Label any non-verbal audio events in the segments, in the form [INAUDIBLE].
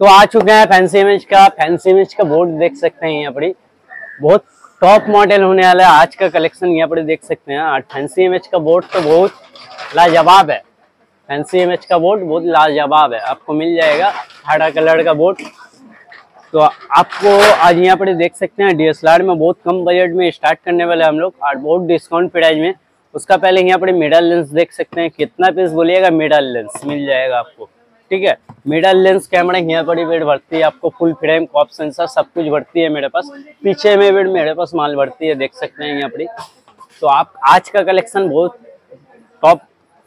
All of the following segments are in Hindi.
तो आ चुके हैं फैंसी इमेज का फैंसी इमेज का बोर्ड देख सकते हैं यहाँ पर। बहुत टॉप मॉडल होने वाला है आज का कलेक्शन यहाँ पर देख सकते हैं। और फैंसी इमेज का बोर्ड तो बहुत लाजवाब है। फैंसी इमेज का बोर्ड बहुत लाजवाब है। आपको मिल जाएगा हरा कलर का बोर्ड तो आपको आज यहाँ पर देख सकते हैं डीएसएलआर में बहुत कम बजट में स्टार्ट करने वाले हम लोग। और बहुत डिस्काउंट प्राइस में। उसका पहले यहाँ पर मिडल लेंस देख सकते हैं। कितना पीस बोलिएगा? मिडल लेंस मिल जाएगा आपको। ठीक है? मिडल लेंस कैमरा यहाँ पर ही वेट भरती है, आपको फुल फ्रेम कॉप सेंसर सब कुछ बढ़ती है मेरे पास। पीछे में वेट मेरे पास माल बढ़ती है, देख सकते हैं यहाँ पर तो आप, आज का कलेक्शन बहुत टॉप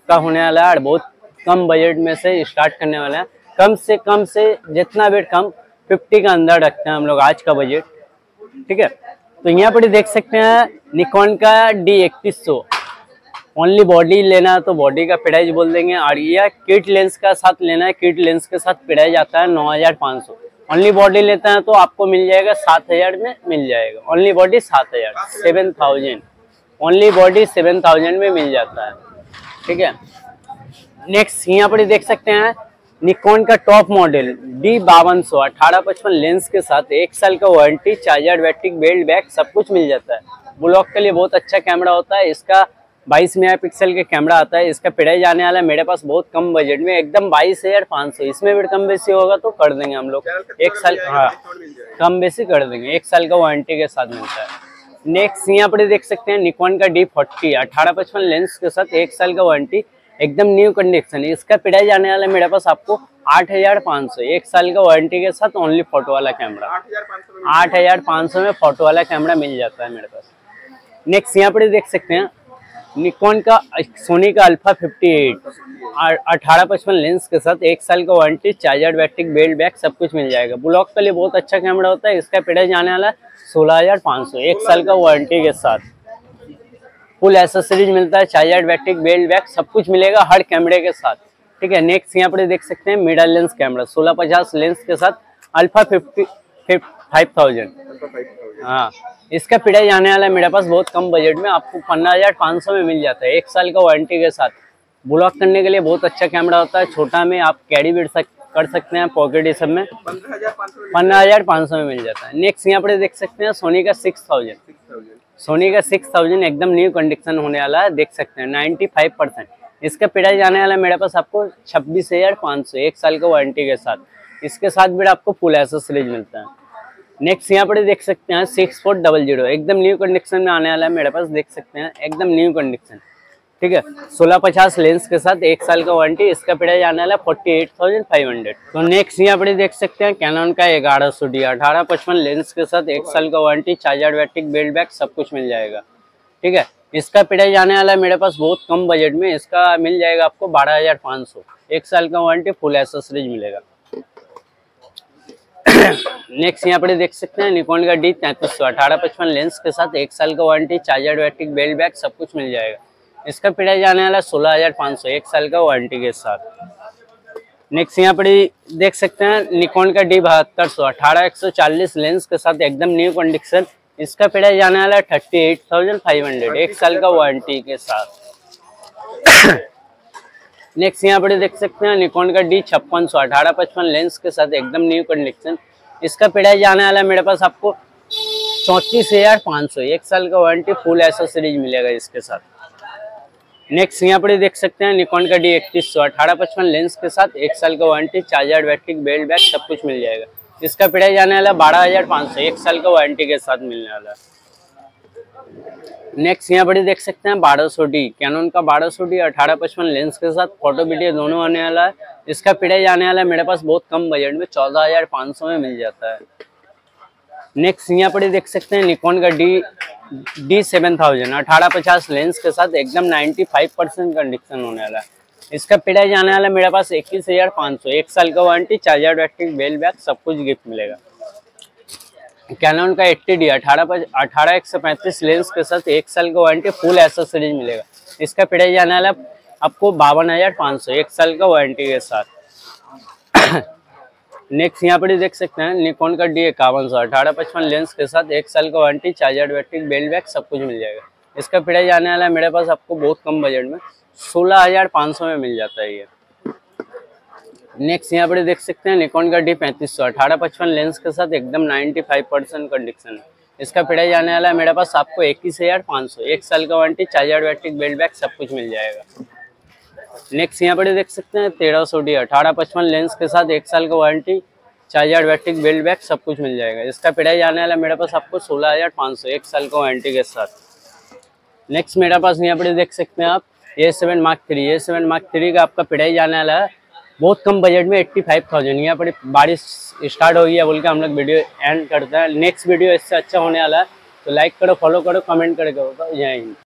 का होने वाला है और बहुत कम बजट में से स्टार्ट करने वाला है। कम से कम से जितना वेट कम फिफ्टी का अंदर रखते हैं हम लोग आज का बजट ठीक है? तो यहाँ पर देख सकते हैं निकॉन का डी इकतीस सौ। ओनली बॉडी लेना है तो बॉडी का प्राइस बोल देंगे। और यह किट लेंस का साथ लेना है किट लेंस के साथ प्राइस आता है नौ हज़ार पाँच सौ। ओनली बॉडी लेते हैं तो आपको मिल जाएगा सात हज़ार में मिल जाएगा। ओनली बॉडी सात हज़ार seven thousand only body seven thousand में मिल जाता है। ठीक है? नेक्स्ट यहाँ पर देख सकते हैं निकॉन का टॉप मॉडल डी बावन सौ। अठारह पचपन लेंस के साथ एक साल का warranty charger battery belt bag सब कुछ मिल जाता है। ब्लॉक के लिए बहुत अच्छा कैमरा होता है। इसका 22 मेगापिक्सल के कैमरा आता है, इसका प्राइस आने वाला है, मेरे पास बहुत कम बजट में, एकदम बाईस हज़ार पाँच सौ। इसमें भी कम बेसी होगा तो कर देंगे हम लोग। एक साल हाँ कम बेसी कर देंगे। एक साल का वारंटी के साथ मिलता है। नेक्स्ट यहाँ पर देख सकते हैं निकॉन का डी फोर्टी अठारह पचपन लेंस के साथ एक साल का वारंटी एकदम न्यू कंडीशन है। इसका प्राइस आने वाला मेरे पास आपको आठ हज़ार पाँच सौ। एक साल का वारंटी के साथ ओनली फ़ोटो वाला कैमरा आठ हज़ार पाँच सौ में फ़ोटो वाला कैमरा मिल जाता है मेरे पास। नेक्स्ट यहाँ पर देख सकते हैं निकॉन का सोनी का अल्फ़ा 58 अठारह पचपन लेंस के साथ एक साल का warranty charger battery belt bag सब कुछ मिल जाएगा। ब्लॉक के लिए बहुत अच्छा कैमरा होता है। इसका प्राइस आने वाला सोलह हज़ार पाँच सौ। एक साल का वारंटी के साथ। फुल एसेसरीज मिलता है चार्जर बैटरी बेल्ट बैग सब कुछ मिलेगा हर कैमरे के साथ। ठीक है नेक्स्ट यहाँ पर देख सकते हैं मिडल लेंस कैमरा सोलह पचास लेंस के साथ अल्फ़ा फिफ्टी फाइव थाउज़ेंड। हाँ। इसका प्राइस जाने वाला है मेरे पास बहुत कम बजट में आपको पंद्रह हज़ार पाँच सौ में मिल जाता है एक साल का वारंटी के साथ। ब्लॉक करने के लिए बहुत अच्छा कैमरा होता है छोटा में आप कैरी भी सक, कर सकते हैं पॉकेट ये सब में। पंद्रह हज़ार पाँच सौ में मिल जाता है। नेक्स्ट यहाँ पर देख सकते हैं सोनी का सिक्स थाउज़ेंड सोनी का सिक्स थाउज़ेंड एकदम न्यू कंडीशन होने वाला है देख सकते हैं नाइन्टी फाइव परसेंट इसका प्राइस जाने वाला है मेरे पास आपको छब्बीस हज़ार पाँच सौ एक साल का वारंटी के साथ। इसके साथ भी आपको फुल एसेसरीज मिलता है। नेक्स्ट यहाँ पर देख सकते हैं सिक्स फोर डबल ज़ीरो एकदम न्यू कंडीशन में आने वाला है, मेरे पास देख सकते हैं, एकदम न्यू कंडीशन ठीक है? सोलह पचास लेंस के साथ एक साल का वारंटी इसका प्राइस आने वाला है forty eight thousand five hundred तो नेक्स्ट यहाँ पर देख सकते हैं कैनन का ग्यारह सौ डी अठारह पचपन लेंस के साथ एक साल का warranty charger battery belt bag सब कुछ मिल जाएगा। ठीक है? इसका प्राइस आने वाला है मेरे पास बहुत कम बजट में, इसका मिल जाएगा आपको बारह हज़ार पाँच सौ। एक साल का वारंटी फुल एसेसरीज मिलेगा। नेक्स्ट यहाँ पर देख सकते हैं निकोन का डी तैंतीस सौ, अठारह पचपन लेंस के साथ एक साल का warranty charger battery belt bag सब कुछ मिल जाएगा। इसका प्राइस आने वाला सोलह हज़ार पाँच सौ, एक साल का वारंटी के साथ। नेक्स्ट यहाँ पर देख सकते हैं निकोन का डी बहत्तर सौ, अठारह एक सौ चालीस लेंस के साथ एकदम न्यू कंडीशन इसका प्राइस आने वाला thirty eight thousand five hundred, एक साल का वारंटी के साथ। नेक्स्ट यहाँ पर देख सकते हैं निकोन का डी छप्पन सौ, अठारह पचपन लेंस के साथ एकदम न्यू कंडीशन इसका प्राइस आने वाला मेरे पास आपको चौंतीस हज़ार पाँच सौ। एक साल का वारंटी फुल एसेसरीज मिलेगा इसके साथ। नेक्स्ट यहाँ पर देख सकते हैं निकॉन का डी इकतीस सौ। अठारह पचपन लेंस के साथ एक साल का warranty charger battery belt bag सब कुछ मिल जाएगा। इसका प्राइस आने वाला बारह हज़ार पाँच सौ। एक साल का वारंटी के साथ मिलने वाला है। नेक्स्ट यहाँ पर देख सकते हैं बारह सौ डी कैनन का बारह सौ डी अठारह पचपन लेंस के साथ फ़ोटो वीडियो दोनों आने वाला है। इसका प्राइस आने वाला है, मेरे पास बहुत कम बजट में चौदह हज़ार पाँच सौ में मिल जाता है। नेक्स्ट यहाँ पर देख सकते हैं निकॉन का डी डी सेवन थाउज़ेंड अठारह पचास लेंस के साथ एकदम नाइन्टी फाइव परसेंट कंडीशन होने वाला है। इसका प्राइस आने वाला मेरे पास इक्कीस हज़ार पाँच सौ, एक साल का warranty charger battery, belt bag, सब कुछ गिफ्ट मिलेगा। कैनन का एट्टी डी, अठारह अठारह एक सौ पैंतीस लेंस के साथ एक साल का वारंटी फुल एसेसरीज मिलेगा। इसका प्राइस आने वाला आपको बावन हज़ार पाँच सौ, एक साल का वारंटी के साथ। [COUGHS] नेक्स्ट यहाँ पर देख सकते हैं निकॉन का डी इक्यावन सौ, अठारह पचपन लेंस के साथ एक साल का warranty, charger, battery belt bag, सब कुछ मिल जाएगा। इसका प्राइस आने वाला मेरे पास आपको बहुत कम बजट में सोलह हज़ार पाँच सौ में मिल जाता है ये। नेक्स्ट यहाँ पर देख सकते हैं निकॉन का डी पैंतीस सौ, अठारह पचपन लेंस के साथ एकदम 95 परसेंट कंडीशन है। इसका प्राइस जाने वाला है मेरे पास आपको इक्कीस हज़ार पाँच सौ, एक साल का warranty charger, battery belt bag सब कुछ मिल जाएगा। नेक्स्ट यहाँ पर देख सकते हैं, तेरह सौ डी, अठारह पचपन लेंस के साथ एक साल का warranty charger, battery belt bag सब कुछ मिल जाएगा। इसका प्राइस जाने वाला मेरे पास आपको सोलह हज़ार पाँच सौ, एक साल का वारंटी के साथ। नेक्स्ट मेरे पास यहाँ पर देख सकते हैं आप A seven mark three A seven mark three का आपका प्राइस जाने वाला है बहुत कम बजट में एट्टी फाइव थाउज़ेंड यहाँ पर बारिश स्टार्ट हो गई है, बोल के हम लोग वीडियो एंड करते हैं। नेक्स्ट वीडियो इससे अच्छा होने वाला है तो लाइक करो फॉलो करो कमेंट करके जय हिंद।